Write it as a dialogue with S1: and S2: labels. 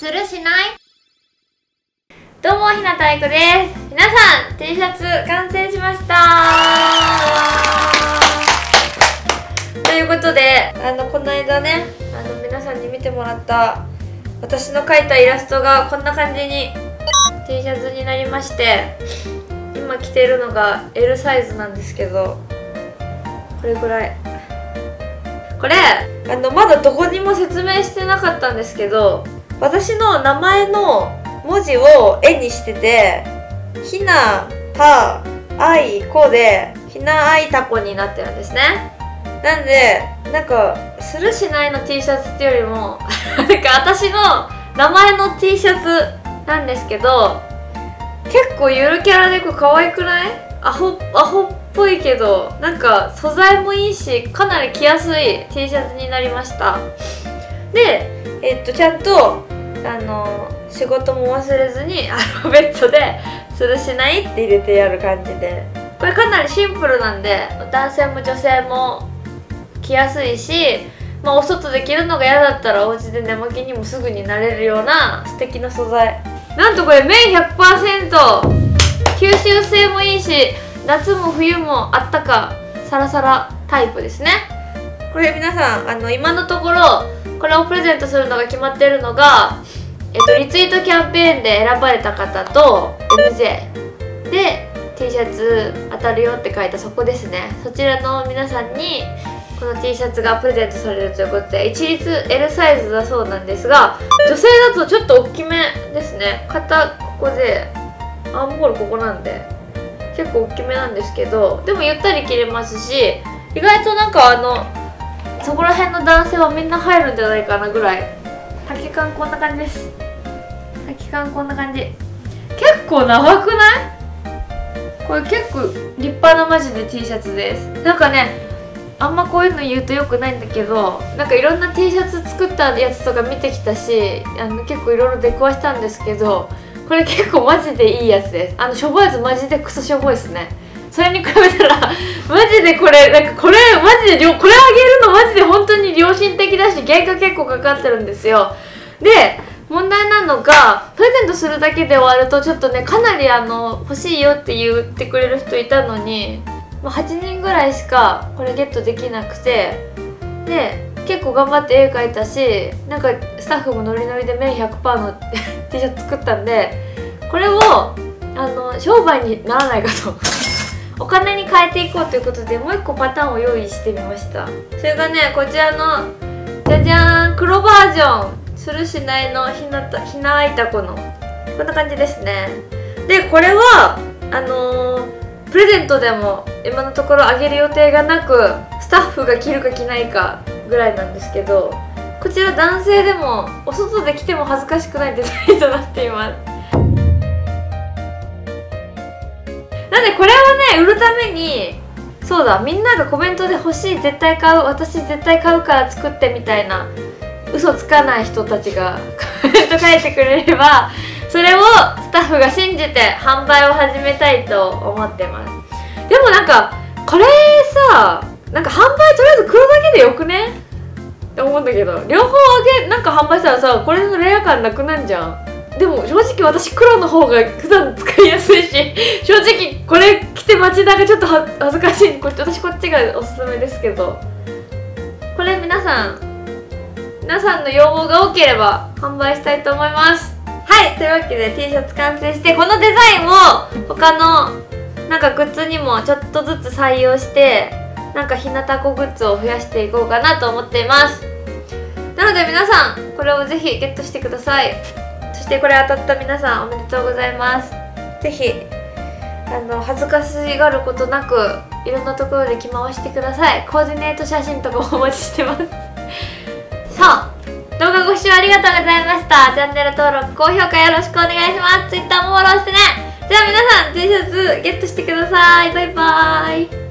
S1: するしない？どうもひなたいこです。皆さん T シャツ完成しました。ということであのこの間ねあの皆さんに見てもらった私の描いたイラストがこんな感じに T シャツになりまして今着てるのが L サイズなんですけどこれぐらい。これあのまだどこにも説明してなかったんですけど私の名前の文字を絵にしててひなたあいこでひなあいたこになってるんですね。なんでなんかするしないの T シャツっていうよりも なんか私の名前の T シャツなんですけど結構ゆるキャラでこれ可愛くない？アホアホっぽいけどなんか素材もいいしかなり着やすい T シャツになりました。でえっとちゃんとあの仕事も忘れずにアルファベットで「するしない」って入れてやる感じで。これかなりシンプルなんで男性も女性も着やすいし、まあ、お外で着るのが嫌だったらお家で寝巻きにもすぐになれるような素敵な素材。なんとこれ綿100%吸収性もいいし夏も冬もあったかサラサラタイプですね。これ皆さんあの今のところこれをプレゼントするのが決まってるのが、えっと、リツイートキャンペーンで選ばれた方と MJ で T シャツ当たるよって書いたそこですね。そちらの皆さんにこの T シャツがプレゼントされるということで一律 L サイズだそうなんですが女性だとちょっと大きめですね。肩ここでアームホールここなんで結構大きめなんですけどでもゆったり着れますし意外となんかあのそこら辺の男性はみんな入るんじゃないかなぐらい。履き感こんな感じです。履き感こんな感じ。結構長くない？これ結構立派なマジで T シャツです。なんかねあんまこういうの言うとよくないんだけどなんかいろんな T シャツ作ったやつとか見てきたしあの結構いろいろ出くわしたんですけどこれ結構マジでいいやつです。あのしょぼいやつマジでクソしょぼいですね。それに比べたら マジでこれなんかこれマジでこれあげるのマジで本当に良心的だし原価結構かかってるんですよ。で問題なのがプレゼントするだけで終わるとちょっとねかなりあの欲しいよって言ってくれる人いたのに、8人ぐらいしかこれゲットできなくてで結構頑張って絵描いたしなんかスタッフもノリノリで綿100%の T シャツ作ったんでこれをあの商売にならないかと。お金に変えていこうということでもう一個パターンを用意してみました。それがねこちらのじゃじゃーん黒バージョン。するしないのひなたひなあいたこの。こんな感じですね。でこれはあのープレゼントでも今のところあげる予定がなくスタッフが着るか着ないかぐらいなんですけどこちら男性でもお外で着ても恥ずかしくないデザインとなっています。なんでこれをね売るためにそうだみんながコメントで欲しい絶対買う私絶対買うから作ってみたいな嘘つかない人たちが コメント書いてくれればそれをスタッフが信じて販売を始めたいと思ってます。でもなんかこれさなんか販売とりあえず黒だけでよくね？って思うんだけど両方あげなんか販売したらさこれのレア感なくなんじゃん。でも正直私黒の方が普段使いやすいし 正直これ着て街中ちょっと恥ずかしい。こっち私こっちがおすすめですけど。これ皆さん皆さんの要望が多ければ販売したいと思います。はい。というわけで T シャツ完成してこのデザインを他のなんかグッズにもちょっとずつ採用してなんかひなたこグッズを増やしていこうかなと思っています。なので皆さんこれをぜひゲットしてください。そしてこれ当たった皆さんおめでとうございます。ぜひあの恥ずかしがることなくいろんなところで着回してください。コーディネート写真とかもお待ちしてます。さあ動画ご視聴ありがとうございました。チャンネル登録高評価よろしくお願いします。Twitter もフォローしてね。じゃあ皆さん T シャツゲットしてください。バイバーイ。